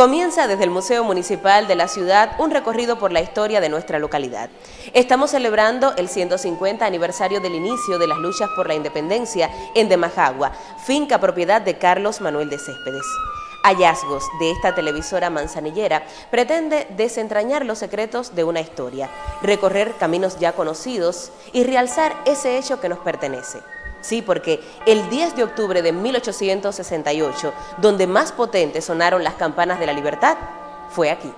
Comienza desde el Museo Municipal de la ciudad un recorrido por la historia de nuestra localidad. Estamos celebrando el 150 aniversario del inicio de las luchas por la independencia en Demajagua, finca propiedad de Carlos Manuel de Céspedes. Hallazgos de esta televisora manzanillera pretende desentrañar los secretos de una historia, recorrer caminos ya conocidos y realzar ese hecho que nos pertenece. Sí, porque el 10 de octubre de 1868, donde más potentes sonaron las campanas de la libertad, fue aquí.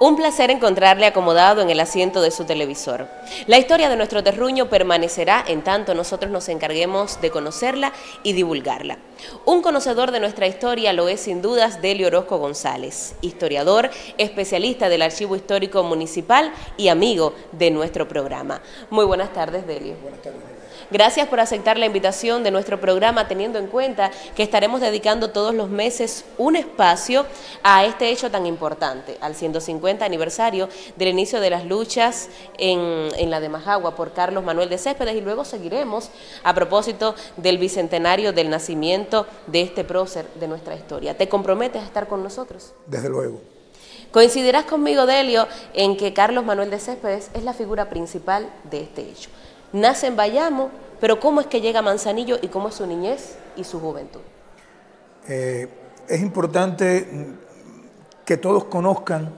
Un placer encontrarle acomodado en el asiento de su televisor. La historia de nuestro terruño permanecerá en tanto nosotros nos encarguemos de conocerla y divulgarla. Un conocedor de nuestra historia lo es sin dudas Delio Orozco González, historiador, especialista del Archivo Histórico Municipal y amigo de nuestro programa. Muy buenas tardes, Delio. Buenas tardes. Gracias por aceptar la invitación de nuestro programa, teniendo en cuenta que estaremos dedicando todos los meses un espacio a este hecho tan importante, al 150 aniversario del inicio de las luchas en, la de Majagua por Carlos Manuel de Céspedes y luego seguiremos a propósito del bicentenario del nacimiento de este prócer de nuestra historia. ¿Te comprometes a estar con nosotros? Desde luego. Coincidirás conmigo, Delio, en que Carlos Manuel de Céspedes es la figura principal de este hecho nace en Bayamo, pero ¿cómo es que llega a Manzanillo y cómo es su niñez y su juventud? Eh, es importante que todos conozcan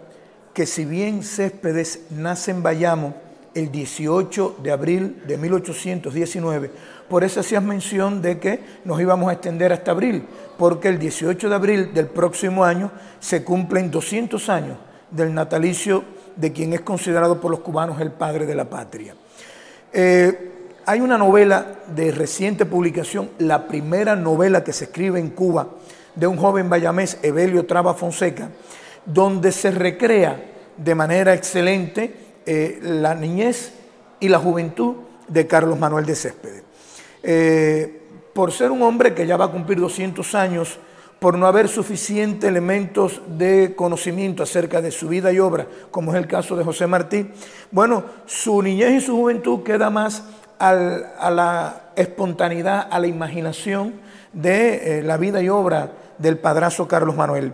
que si bien Céspedes nace en Bayamo el 18 de abril de 1819, por eso hacías mención de que nos íbamos a extender hasta abril, porque el 18 de abril del próximo año se cumplen 200 años del natalicio de quien es considerado por los cubanos el padre de la patria. Eh, hay una novela de reciente publicación, la primera novela que se escribe en Cuba de un joven bayamés, Evelio Traba Fonseca, donde se recrea de manera excelente eh, la niñez y la juventud de Carlos Manuel de Céspedes. Eh, por ser un hombre que ya va a cumplir 200 años, por no haber suficientes elementos de conocimiento acerca de su vida y obra, como es el caso de José Martí, bueno, su niñez y su juventud queda más a la espontaneidad, a la imaginación de eh, la vida y obra del padrazo Carlos Manuel.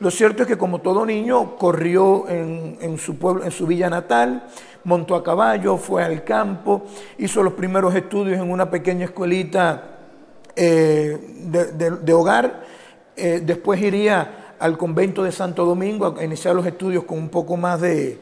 Lo cierto es que como todo niño corrió en, su pueblo, en su villa natal, montó a caballo, fue al campo, hizo los primeros estudios en una pequeña escuelita eh, de hogar eh, después iría al convento de Santo Domingo a iniciar los estudios con un poco más de,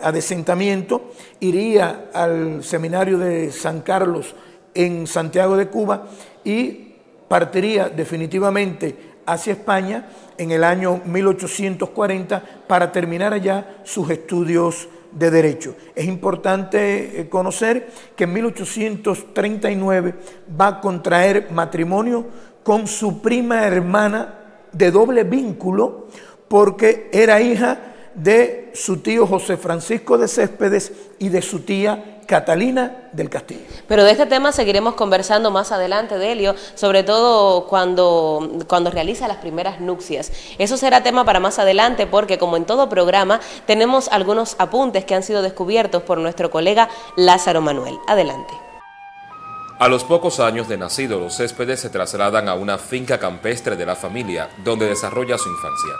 adesentamiento. Iría al seminario de San Carlos en Santiago de Cuba y partiría definitivamente hacia España en el año 1840 para terminar allá sus estudios de derecho. Es importante eh, conocer que en 1839 va a contraer matrimonio con su prima hermana de doble vínculo porque era hija de su tío José Francisco de Céspedes y de su tía Catalina del Castillo. Pero de este tema seguiremos conversando más adelante, Delio, sobre todo cuando, cuando realiza las primeras nupcias. Eso será tema para más adelante porque, como en todo programa, tenemos algunos apuntes que han sido descubiertos por nuestro colega Lázaro Manuel. Adelante. A los pocos años de nacido, los céspedes se trasladan a una finca campestre de la familia, donde desarrolla su infancia.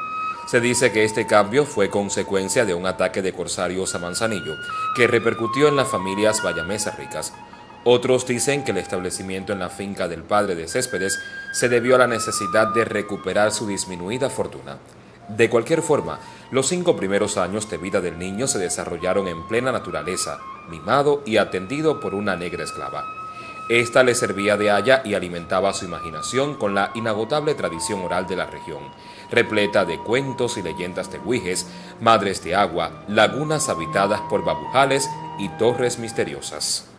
Se dice que este cambio fue consecuencia de un ataque de corsarios a Manzanillo, que repercutió en las familias bayamesas ricas. Otros dicen que el establecimiento en la finca del padre de Céspedes se debió a la necesidad de recuperar su disminuida fortuna. De cualquier forma, los cinco primeros años de vida del niño se desarrollaron en plena naturaleza, mimado y atendido por una negra esclava. Esta le servía de haya y alimentaba su imaginación con la inagotable tradición oral de la región, repleta de cuentos y leyendas de huijes, madres de agua, lagunas habitadas por babujales y torres misteriosas.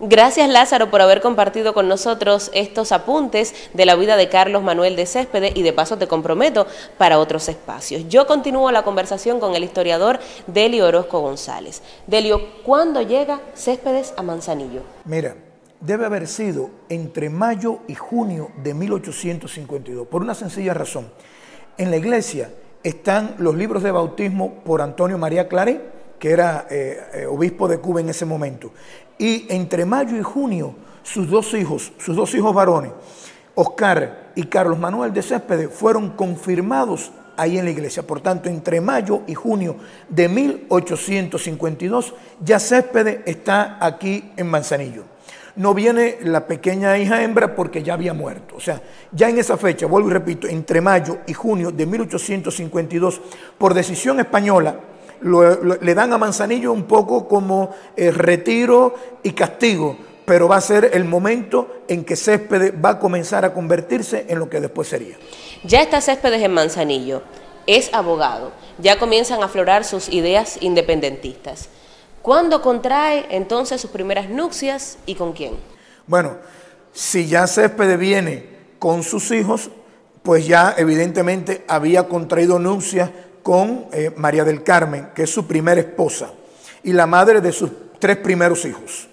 Gracias Lázaro por haber compartido con nosotros estos apuntes de la vida de Carlos Manuel de Céspedes y de paso te comprometo para otros espacios. Yo continúo la conversación con el historiador Delio Orozco González. Delio, ¿cuándo llega Céspedes a Manzanillo? Mira, debe haber sido entre mayo y junio de 1852, por una sencilla razón. En la iglesia están los libros de bautismo por Antonio María Claret, que era eh, eh, obispo de Cuba en ese momento. Y entre mayo y junio, sus dos hijos, sus dos hijos varones, Oscar y Carlos Manuel de Céspedes, fueron confirmados ahí en la iglesia. Por tanto, entre mayo y junio de 1852, ya Céspedes está aquí en Manzanillo. No viene la pequeña hija hembra porque ya había muerto. O sea, ya en esa fecha, vuelvo y repito, entre mayo y junio de 1852, por decisión española, le dan a Manzanillo un poco como eh, retiro y castigo, pero va a ser el momento en que Céspedes va a comenzar a convertirse en lo que después sería. Ya está Céspedes en Manzanillo, es abogado, ya comienzan a aflorar sus ideas independentistas. ¿Cuándo contrae entonces sus primeras nupcias y con quién? Bueno, si ya Céspedes viene con sus hijos, pues ya evidentemente había contraído nupcias con eh, María del Carmen, que es su primera esposa, y la madre de sus tres primeros hijos,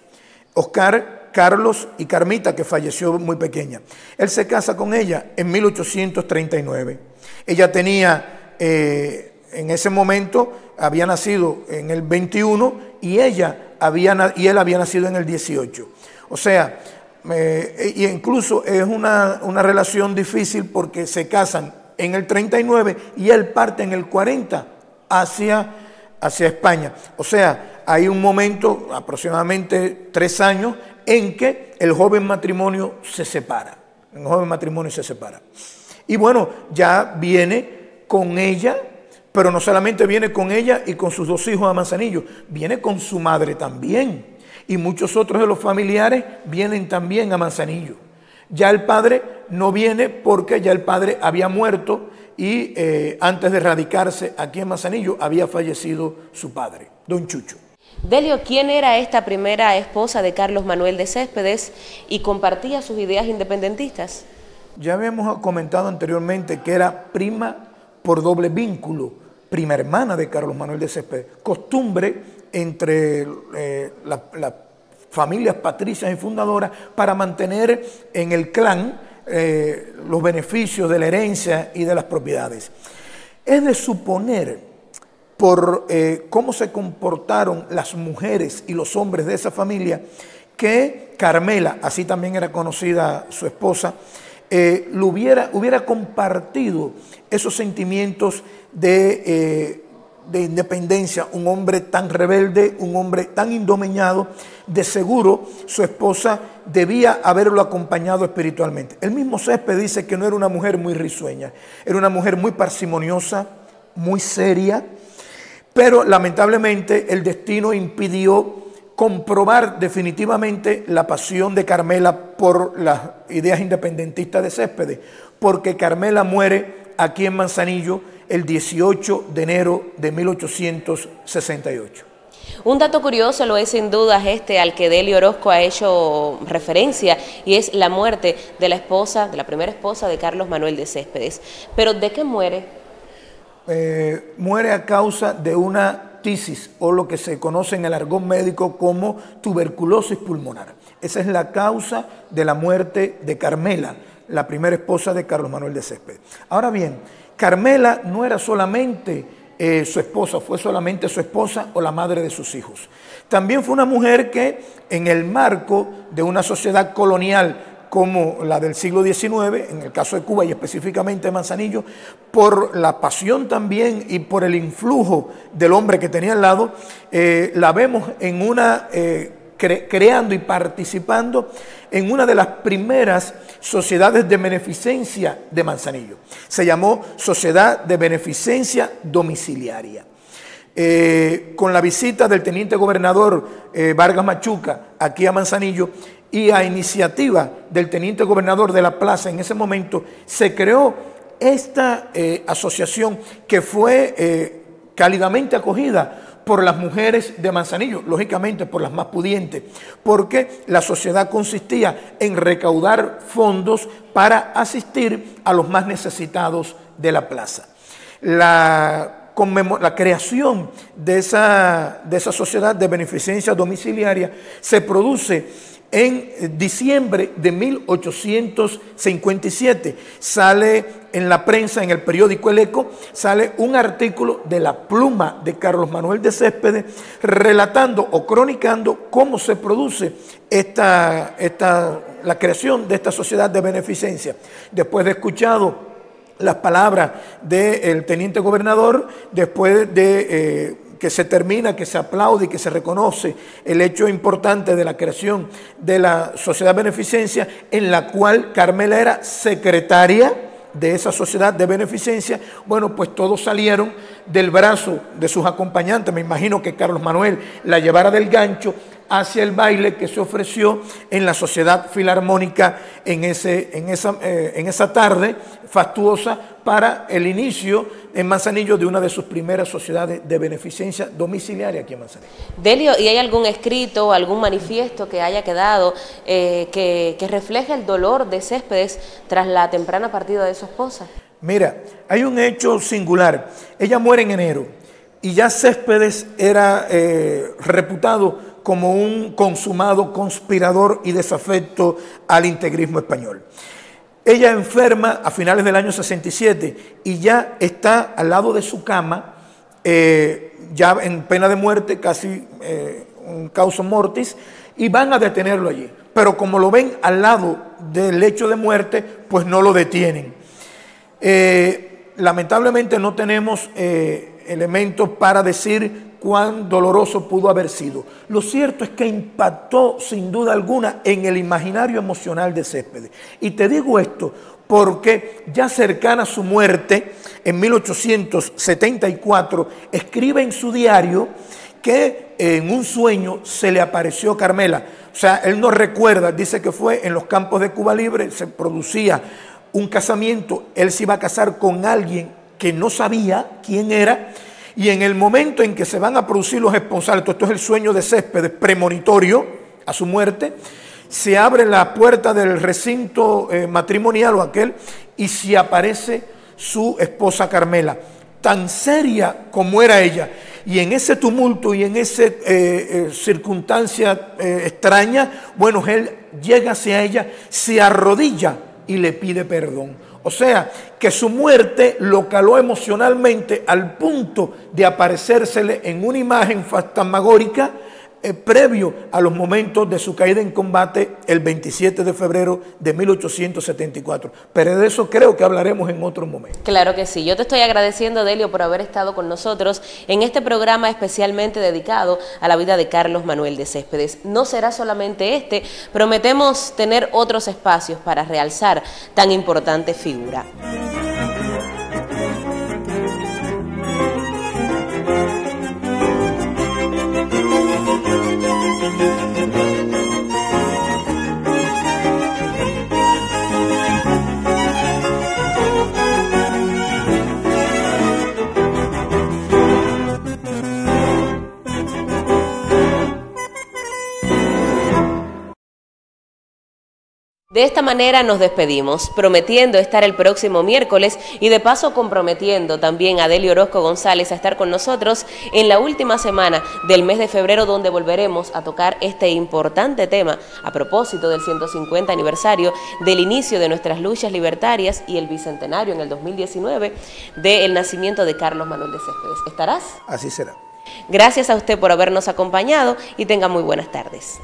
Oscar, Carlos y Carmita, que falleció muy pequeña. Él se casa con ella en 1839. Ella tenía, eh, en ese momento, había nacido en el 21 y, ella había, y él había nacido en el 18. O sea, eh, y incluso es una, una relación difícil porque se casan en el 39 y él parte en el 40 hacia, hacia España. O sea, hay un momento, aproximadamente tres años, en que el joven matrimonio se separa. El joven matrimonio se separa. Y bueno, ya viene con ella, pero no solamente viene con ella y con sus dos hijos a Manzanillo, viene con su madre también. Y muchos otros de los familiares vienen también a Manzanillo. Ya el padre no viene porque ya el padre había muerto y eh, antes de radicarse aquí en Manzanillo había fallecido su padre, don Chucho. Delio, ¿quién era esta primera esposa de Carlos Manuel de Céspedes y compartía sus ideas independentistas? Ya habíamos comentado anteriormente que era prima por doble vínculo, prima hermana de Carlos Manuel de Céspedes. Costumbre entre eh, la, la familias patricias y fundadoras para mantener en el clan eh, los beneficios de la herencia y de las propiedades. Es de suponer, por eh, cómo se comportaron las mujeres y los hombres de esa familia, que Carmela, así también era conocida su esposa, eh, lo hubiera, hubiera compartido esos sentimientos de de independencia, un hombre tan rebelde, un hombre tan indomeñado, de seguro su esposa debía haberlo acompañado espiritualmente. El mismo Césped dice que no era una mujer muy risueña, era una mujer muy parsimoniosa, muy seria, pero lamentablemente el destino impidió comprobar definitivamente la pasión de Carmela por las ideas independentistas de Céspedes, porque Carmela muere aquí en Manzanillo el 18 de enero de 1868. Un dato curioso lo es sin duda este al que Delio Orozco ha hecho referencia y es la muerte de la esposa, de la primera esposa de Carlos Manuel de Céspedes. Pero ¿de qué muere? Eh, muere a causa de una tisis o lo que se conoce en el argón médico como tuberculosis pulmonar. Esa es la causa de la muerte de Carmela, la primera esposa de Carlos Manuel de Céspedes. Ahora bien, Carmela no era solamente eh, su esposa, fue solamente su esposa o la madre de sus hijos. También fue una mujer que en el marco de una sociedad colonial como la del siglo XIX, en el caso de Cuba y específicamente de Manzanillo, por la pasión también y por el influjo del hombre que tenía al lado, eh, la vemos en una eh, creando y participando en una de las primeras sociedades de beneficencia de Manzanillo. Se llamó Sociedad de Beneficencia Domiciliaria. Eh, con la visita del teniente gobernador eh, Vargas Machuca aquí a Manzanillo y a iniciativa del teniente gobernador de la plaza en ese momento, se creó esta eh, asociación que fue cálidamente acogida por las mujeres de Manzanillo, lógicamente por las más pudientes, porque la sociedad consistía en recaudar fondos para asistir a los más necesitados de la plaza. La creación de esa, de esa sociedad de beneficencia domiciliaria se produce en diciembre de 1857. Sale en la prensa, en el periódico El Eco, sale un artículo de la pluma de Carlos Manuel de Céspedes relatando o cronicando cómo se produce esta, esta, la creación de esta sociedad de beneficencia. Después de escuchado las palabras del teniente gobernador después de eh, que se termina, que se aplaude y que se reconoce el hecho importante de la creación de la sociedad beneficencia en la cual Carmela era secretaria de esa sociedad de beneficencia, bueno, pues todos salieron del brazo de sus acompañantes. Me imagino que Carlos Manuel la llevara del gancho hacia el baile que se ofreció en la Sociedad Filarmónica en, ese, en, esa, eh, en esa tarde fastuosa para el inicio en Manzanillo de una de sus primeras sociedades de beneficencia domiciliaria aquí en Manzanillo. Delio, ¿y hay algún escrito, algún manifiesto que haya quedado eh, que, que refleje el dolor de Céspedes tras la temprana partida de su esposa? Mira, hay un hecho singular. Ella muere en enero y ya Céspedes era eh, reputado como un consumado conspirador y desafecto al integrismo español. Ella enferma a finales del año 67 y ya está al lado de su cama, eh, ya en pena de muerte, casi eh, un causa mortis, y van a detenerlo allí. Pero como lo ven al lado del lecho de muerte, pues no lo detienen. Eh, lamentablemente no tenemos elementos para decir cuán doloroso pudo haber sido. Lo cierto es que impactó sin duda alguna en el imaginario emocional de Céspedes. Y te digo esto porque ya cercana a su muerte, en 1874, escribe en su diario que en un sueño se le apareció Carmela. O sea, él no recuerda, dice que fue en los campos de Cuba Libre, se producía un casamiento, él se iba a casar con alguien que no sabía quién era, y en el momento en que se van a producir los esponsales, esto es el sueño de Céspedes, premonitorio a su muerte, se abre la puerta del recinto eh, matrimonial o aquel y se aparece su esposa Carmela, tan seria como era ella. Y en ese tumulto y en esa eh, eh, circunstancia extraña, bueno, él llega hacia ella, se arrodilla y le pide perdón. O sea, que su muerte lo caló emocionalmente al punto de aparecérsele en una imagen fantasmagórica eh, previo a los momentos de su caída en combate el 27 de febrero de 1874. Pero de eso creo que hablaremos en otro momento. Claro que sí. Yo te estoy agradeciendo, Delio, por haber estado con nosotros en este programa especialmente dedicado a la vida de Carlos Manuel de Céspedes. No será solamente este, prometemos tener otros espacios para realzar tan importante figura. De esta manera nos despedimos, prometiendo estar el próximo miércoles y de paso comprometiendo también a Delio Orozco González a estar con nosotros en la última semana del mes de febrero donde volveremos a tocar este importante tema a propósito del 150 aniversario del inicio de nuestras luchas libertarias y el bicentenario en el 2019 del nacimiento de Carlos Manuel de Céspedes. ¿Estarás? Así será. Gracias a usted por habernos acompañado y tenga muy buenas tardes.